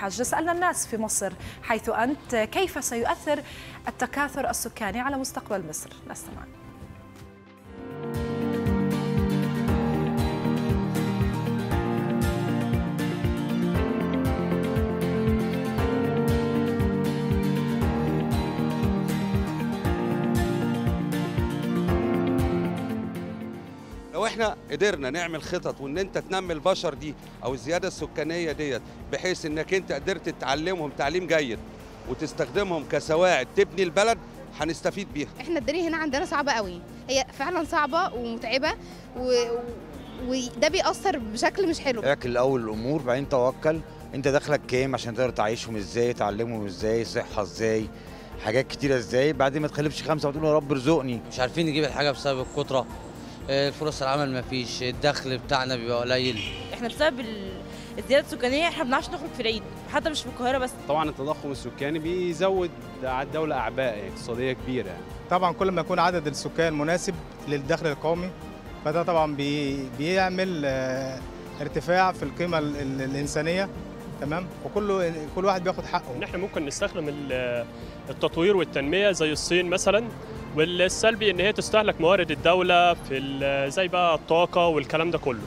حج سألنا الناس في مصر حيث أنت كيف سيؤثر التكاثر السكاني على مستقبل مصر؟ نستمع. لو إحنا قدرنا نعمل خطط وإن أنت تنمي البشر دي أو الزيادة السكانية ديت بحيث إنك أنت قدرت تعلمهم تعليم جيد وتستخدمهم كسواعد تبني البلد هنستفيد بيها. إحنا الدنيا هنا عندنا صعبة قوي. هي فعلا صعبة ومتعبة و... وده بيأثر بشكل مش حلو. اعكل الأول الأمور بعدين توكل. أنت دخلك كام عشان تقدر تعيشهم إزاي تعلمهم إزاي صحة إزاي حاجات كتيرة إزاي؟ بعدين ما تخلفش خمسة وتقول يا رب ارزقني. مش عارفين نجيب الحاجة بسبب الكترة. فرص العمل ما فيش الدخل بتاعنا بيبقى قليل. إحنا بسبب ال- الزيادة السكانية إحنا ما بنعرفش نخرج في العيد حتى مش في القاهرة بس. طبعا التضخم السكاني بيزود على الدولة أعباء اقتصادية كبيرة يعني. طبعا كل ما يكون عدد السكان مناسب للدخل القومي فده طبعا بي بيعمل آه، ارتفاع في القيمة ال- ال- الإنسانية تمام؟ وكل كل واحد بياخد حقه. إن إحنا ممكن نستخدم ال- التطوير والتنمية زي الصين مثلا والسلبي إن هي تستهلك موارد الدولة في زي بقى الطاقة والكلام ده كله.